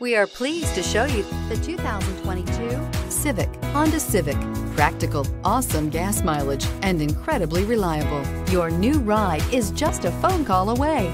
We are pleased to show you the 2022 Civic, Honda Civic. Practical, awesome gas mileage, and incredibly reliable. Your new ride is just a phone call away.